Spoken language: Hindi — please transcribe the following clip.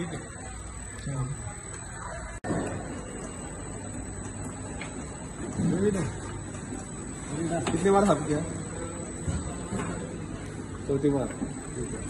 ठीक है। हाँ। कितनी बार हाफ़ किया? चौथी बार। ठीक है।